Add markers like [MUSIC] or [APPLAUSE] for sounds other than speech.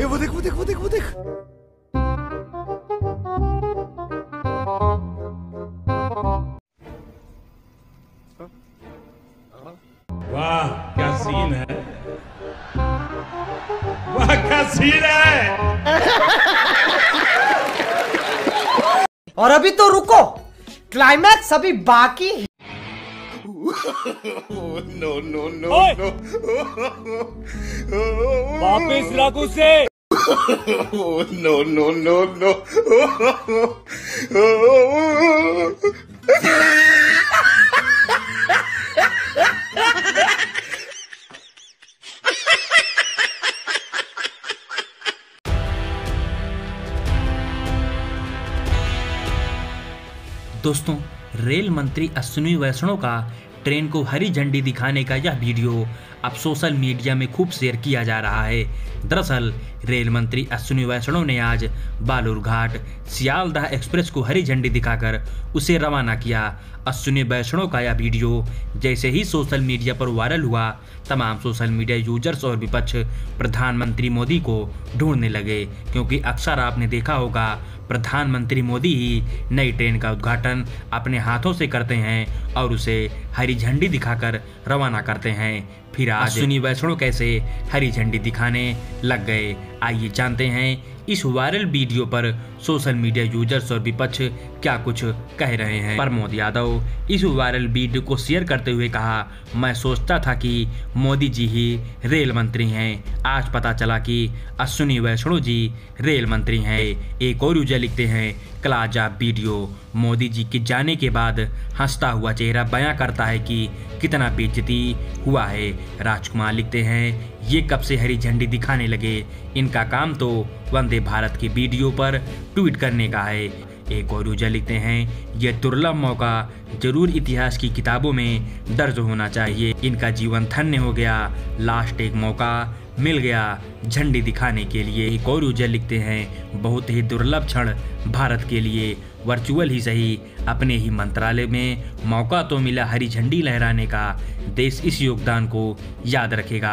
ए वो देख वो देख वो देख वो देख। वाह क्या सीन है? वाह क्या सीन है? और अभी तो रुको क्लाइमैक्स अभी बाकी [LAUGHS] है [LAUGHS] वापिस लागू से। [LAUGHS] दोस्तों रेल मंत्री अश्विनी वैष्णव का ट्रेन को हरी झंडी दिखाने का यह वीडियो अब सोशल मीडिया में खूब शेयर किया जा रहा है। दरअसल, रेल मंत्री अश्विनी वैष्णव ने आज बालूरघाट सियालदह एक्सप्रेस को हरी झंडी दिखाकर उसे रवाना किया। अश्विनी वैष्णव का यह वीडियो जैसे ही सोशल मीडिया पर वायरल हुआ, तमाम सोशल मीडिया यूज़र्स और विपक्ष प्रधानमंत्री मोदी को ढूँढने लगे, क्योंकि अक्सर आपने देखा होगा, प्रधानमंत्री मोदी ही नई ट्रेन का उद्घाटन अपने हाथों से करते हैं और उसे हरी झंडी दिखाकर रवाना करते हैं। फिर आज सुनी वैष्णो कैसे हरी झंडी दिखाने लग गए। आइए जानते हैं इस वायरल वीडियो पर सोशल मीडिया यूज़र्स और विपक्ष क्या कुछ कह रहे हैं। प्रमोद यादव इस वायरल वीडियो को शेयर करते हुए कहा, मैं सोचता था कि मोदी जी ही रेल मंत्री हैं। आज पता चला कि अश्विनी वैष्णो जी रेल मंत्री हैं। एक और यूज़र लिखते हैं, क्लाजा वीडियो। मोदी जी के जाने के बाद हंसता हुआ चेहरा बयां करता है कि कितना बेइज्जती हुआ है। राजकुमार लिखते हैं, ये कब से हरी झंडी दिखाने लगे? इनका काम तो वंदे भारत की वीडियो पर ट्वीट करने का है। एक और यूज़र लिखते हैं यह दुर्लभ मौका ज़रूर इतिहास की किताबों में दर्ज होना चाहिए। इनका जीवन धन्य हो गया। लास्ट एक मौका मिल गया झंडी दिखाने के लिए। एक और यूज़र लिखते हैं, बहुत ही दुर्लभ क्षण भारत के लिए। वर्चुअल ही सही, अपने ही मंत्रालय में मौका तो मिला हरी झंडी लहराने का। देश इस योगदान को याद रखेगा।